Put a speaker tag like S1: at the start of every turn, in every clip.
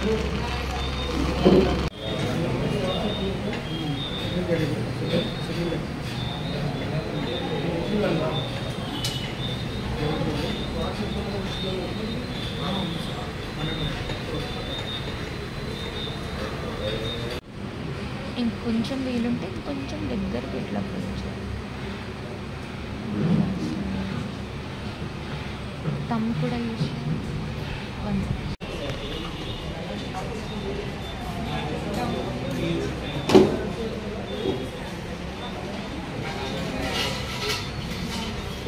S1: ఇంకొంచెం వీలుంటే ఇంకొంచెం దగ్గరికి ఇట్లా కొంచెం తమ్ కూడా యూస్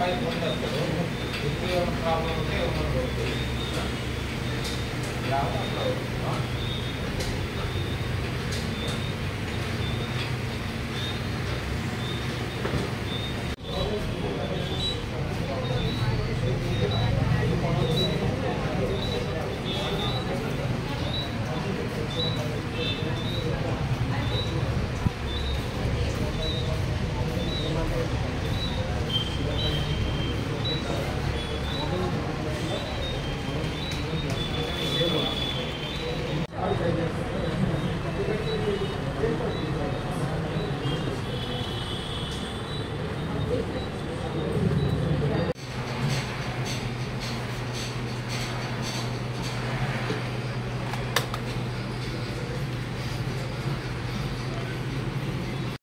S2: ಫೈಲ್ ಬಂದದ್ದು ಪ್ರಾಬ್ಲಮ್ ಯಾವ